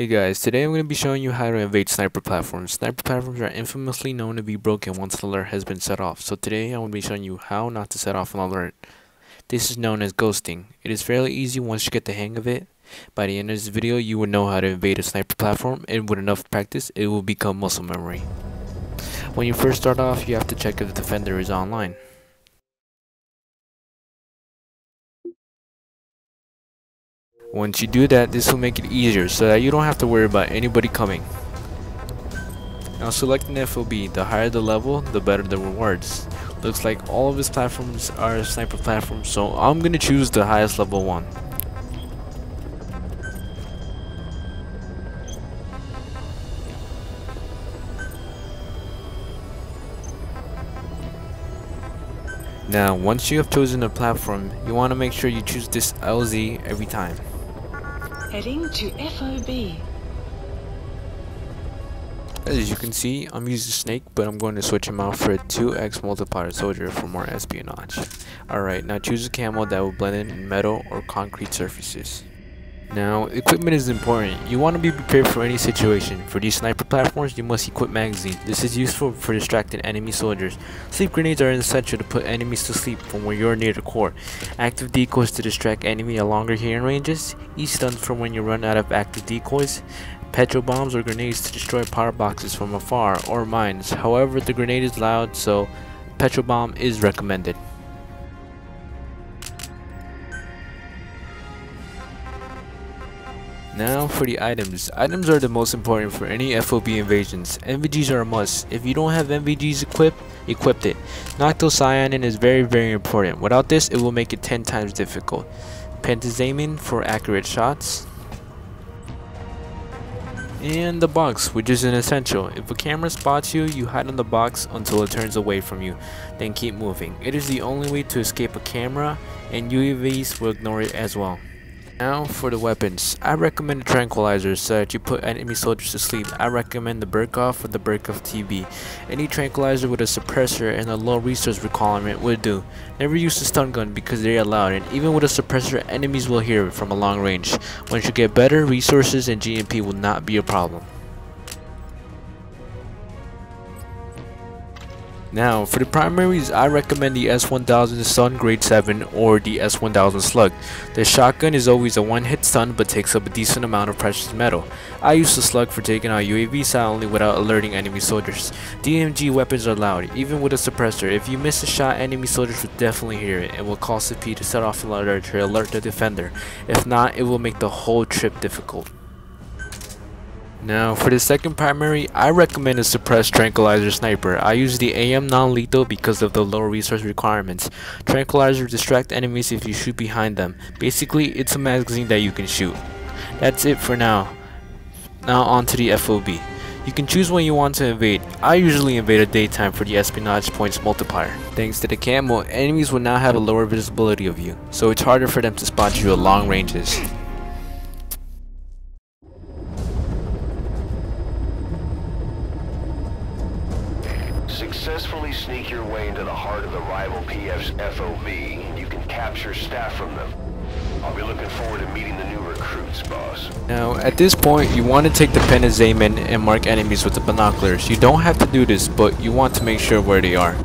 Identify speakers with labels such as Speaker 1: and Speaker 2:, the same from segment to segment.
Speaker 1: Hey guys, today I'm going to be showing you how to invade sniper platforms. Sniper platforms are infamously known to be broken once an alert has been set off, so today going to be showing you how not to set off an alert. This is known as ghosting. It is fairly easy once you get the hang of it. By the end of this video, you will know how to invade a sniper platform, and with enough practice, it will become muscle memory. When you first start off, you have to check if the defender is online. Once you do that, this will make it easier so that you don't have to worry about anybody coming. Now selecting FOB, the higher the level, the better the rewards. Looks like all of his platforms are sniper platforms, so I'm gonna choose the highest level one. Now, once you have chosen a platform, you want to make sure you choose this LZ every time.
Speaker 2: Heading to FOB.
Speaker 1: As you can see, I'm using Snake, but I'm going to switch him out for a 2x multiplier soldier for more espionage. Alright, now choose a camo that will blend in metal or concrete surfaces. Now, equipment is important. You want to be prepared for any situation. For these sniper platforms, you must equip magazines. This is useful for distracting enemy soldiers. Sleep grenades are essential to put enemies to sleep from where you're near the core. Active decoys to distract enemy at longer hearing ranges. E-stuns from when you run out of active decoys. Petro bombs or grenades to destroy power boxes from afar or mines. However, the grenade is loud, so petro bomb is recommended. Now for the items. Items are the most important for any FOB invasions. NVGs are a must. If you don't have NVGs equipped, equip it. Noctocyanin is very very important. Without this, it will make it 10 times difficult. Pentazemin for accurate shots. And the box, which is an essential. If a camera spots you, you hide in the box until it turns away from you, then keep moving. It is the only way to escape a camera, and UAVs will ignore it as well. Now for the weapons. I recommend a tranquilizer so that you put enemy soldiers to sleep. I recommend the Berkov or the Berkov TB. Any tranquilizer with a suppressor and a low resource requirement would do. Never use the stun gun because they are loud and even with a suppressor enemies will hear it from a long range. Once you get better, resources and GMP will not be a problem. Now, for the primaries, I recommend the S1000 Stun Grade 7 or the S1000 Slug. The shotgun is always a one-hit stun but takes up a decent amount of precious metal. I use the Slug for taking out UAV silently without alerting enemy soldiers. DMG weapons are loud, even with a suppressor. If you miss a shot, enemy soldiers will definitely hear it and will cause the P to set off an alert to alert the defender. If not, it will make the whole trip difficult. Now, for the second primary, I recommend a suppressed tranquilizer sniper. I use the AM non-lethal because of the low resource requirements. Tranquilizer distract enemies if you shoot behind them. Basically, it's a magazine that you can shoot. That's it for now. Now on to the FOB. You can choose when you want to invade. I usually invade at daytime for the espionage points multiplier. Thanks to the camo, enemies will now have a lower visibility of you, so it's harder for them to spot you at long ranges.
Speaker 3: Successfully sneak your way into the heart of the rival PF's FOB, you can capture staff from them. I'll be looking forward to meeting the new recruits, boss.
Speaker 1: Now, at this point, you want to take the Pentazemin and mark enemies with the binoculars. You don't have to do this, but you want to make sure where they are.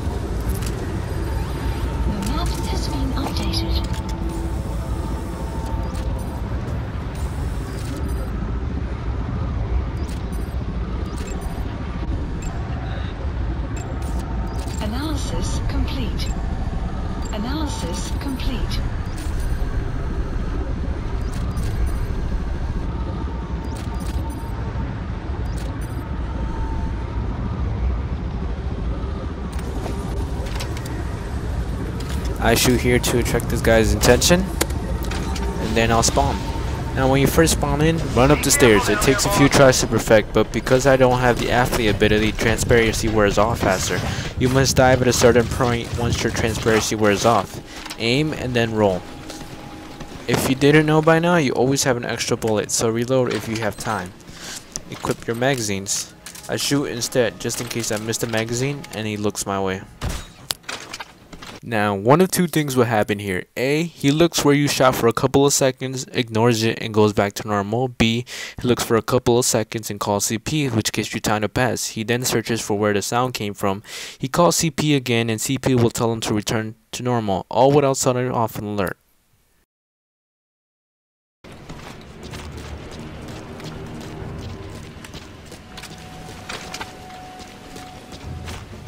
Speaker 1: I shoot here to attract this guy's attention, and then I'll spawn. Now when you first spawn in, run up the stairs. It takes a few tries to perfect, but because I don't have the athlete ability, transparency wears off faster. You must dive at a certain point once your transparency wears off. Aim and then roll. If you didn't know by now, you always have an extra bullet, so reload if you have time. Equip your magazines. I shoot instead, just in case I miss the magazine and he looks my way. Now, one of two things will happen here. A, he looks where you shot for a couple of seconds, ignores it, and goes back to normal. B, he looks for a couple of seconds and calls CP, which gives you time to pass. He then searches for where the sound came from. He calls CP again, and CP will tell him to return to normal, all without setting off an alert.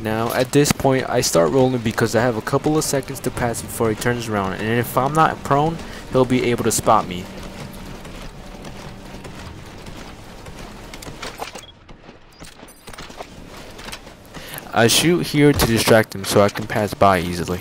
Speaker 1: Now at this point I start rolling because I have a couple of seconds to pass before he turns around and if I'm not prone he'll be able to spot me. I shoot here to distract him so I can pass by easily.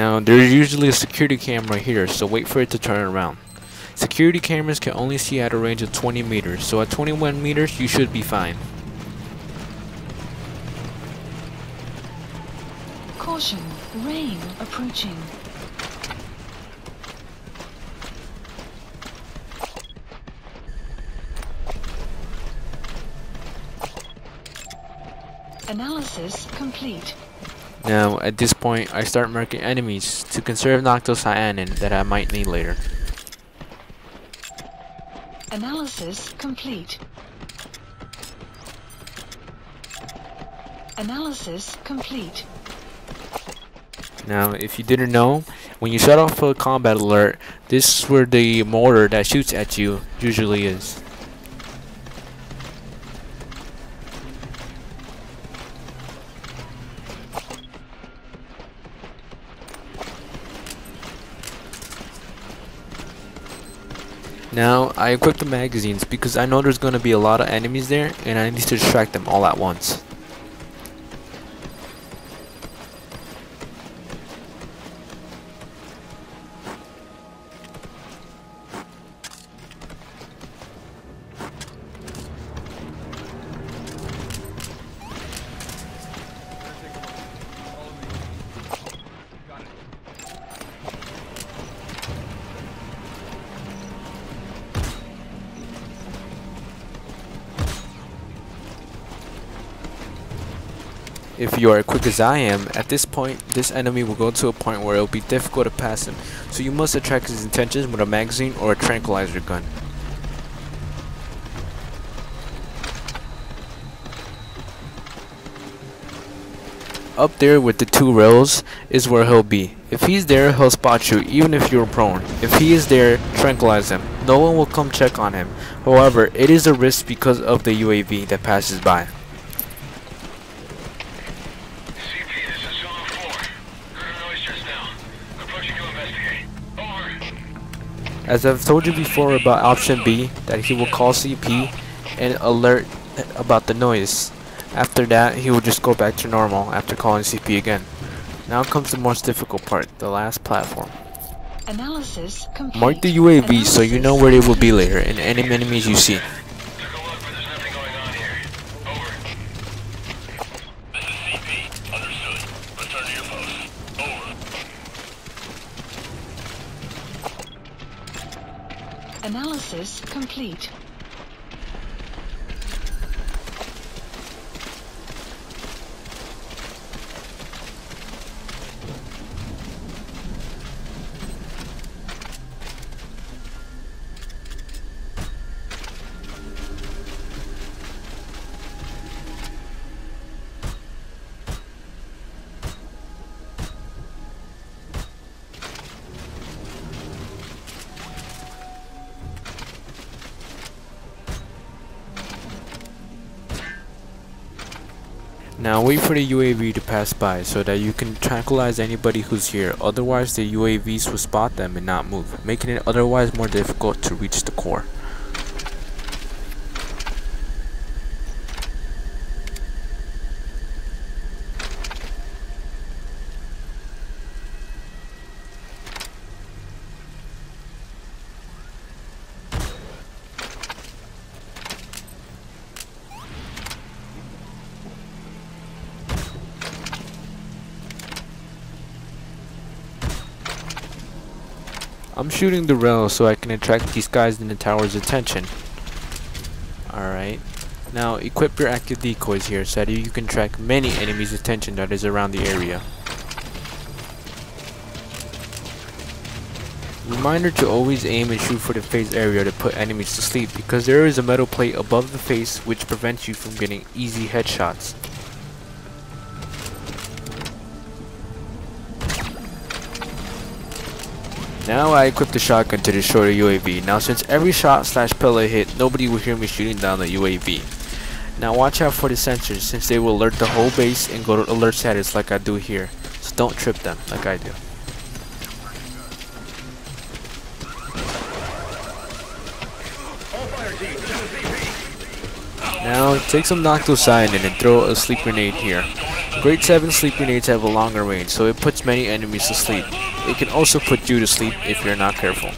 Speaker 1: Now, there's usually a security camera here, so wait for it to turn around. Security cameras can only see at a range of 20 meters, so at 21 meters you should be fine.
Speaker 2: Caution, rain approaching. Analysis complete.
Speaker 1: Now, at this point, I start marking enemies to conserve Noctocyanin that I might need later.
Speaker 2: Analysis complete. Analysis complete.
Speaker 1: Now, if you didn't know, when you shut off a combat alert, this is where the mortar that shoots at you usually is. Now, I equip the magazines because I know there's going to be a lot of enemies there and I need to distract them all at once. If you are quick as I am, at this point, this enemy will go to a point where it will be difficult to pass him, so you must attract his attention with a magazine or a tranquilizer gun. Up there with the two rails is where he'll be. If he's there, he'll spot you even if you're prone. If he is there, tranquilize him. No one will come check on him. However, it is a risk because of the UAV that passes by.
Speaker 3: CP, this is Zone 4. Heard a noise just now. Approaching to investigate. Over.
Speaker 1: As I've told you before about option B, that he will call CP and alert about the noise. After that, he will just go back to normal after calling CP again. Now comes the most difficult part, the last platform.
Speaker 2: Analysis complete.
Speaker 1: Mark the UAV so you know where they will be later and any enemies you see.
Speaker 3: Took a look, but there's nothing going on here. Over. This is CP. Understood. Return to your post. Over.
Speaker 2: Analysis complete.
Speaker 1: Now wait for the UAV to pass by so that you can tranquilize anybody who's here, otherwise the UAVs will spot them and not move, making it otherwise more difficult to reach the core. I'm shooting the rail so I can attract these guys in the tower's attention. Alright. Now equip your active decoys here so that you can track many enemies' attention that is around the area. Reminder to always aim and shoot for the face area to put enemies to sleep because there is a metal plate above the face which prevents you from getting easy headshots. Now I equip the shotgun to destroy the UAV. Now since every shot slash pellet hit, nobody will hear me shooting down the UAV. Now watch out for the sensors since they will alert the whole base and go to alert status like I do here. So don't trip them like I do. Now take some Noctocyanin and throw a sleep grenade here. Grade 7 sleep grenades have a longer range so it puts many enemies to sleep. It can also put you to sleep if you're not careful.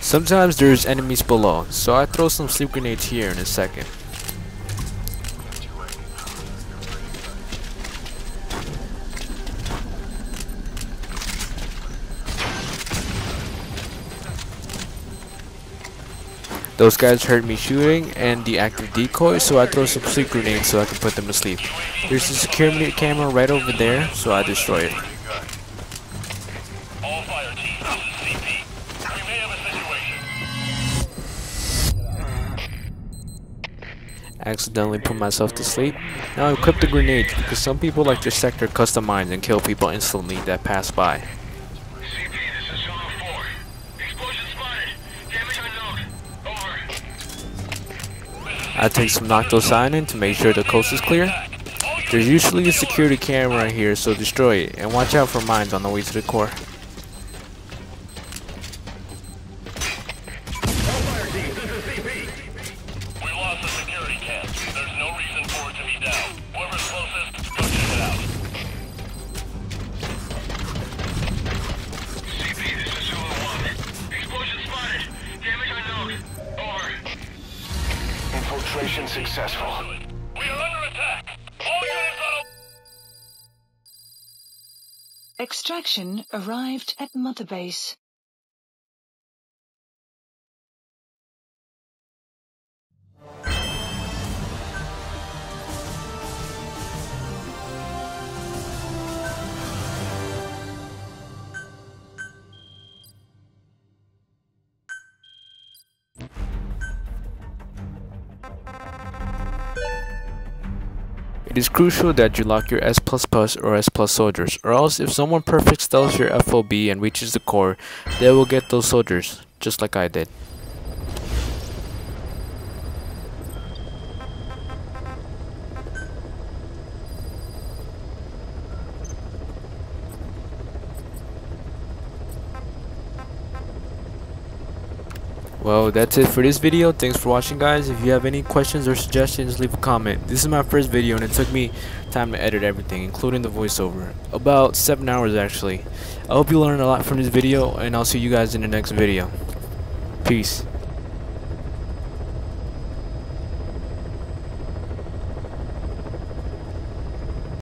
Speaker 1: Sometimes there's enemies below, so I throw some sleep grenades here in a second. Those guys heard me shooting and the active decoy, so I throw some sleep grenades so I can put them to sleep. There's a security camera right over there, so I destroy it. accidentally put myself to sleep. Now I equip the grenades because some people like their sector customized and kill people instantly that pass by. I take some Noctocyanin to make sure the coast is clear. There's usually a security camera here so destroy it and watch out for mines on the way to the core.
Speaker 3: Successful. We are under attack. All units on
Speaker 2: Extraction arrived at Mother Base.
Speaker 1: Is crucial that you lock your S++ or S plus soldiers, or else if someone perfect steals your FOB and reaches the core, they will get those soldiers, just like I did. Well, that's it for this video. Thanks for watching, guys. If you have any questions or suggestions, leave a comment. This is my first video, and it took me time to edit everything, including the voiceover. About 7 hours, actually. I hope you learned a lot from this video, and I'll see you guys in the next video. Peace.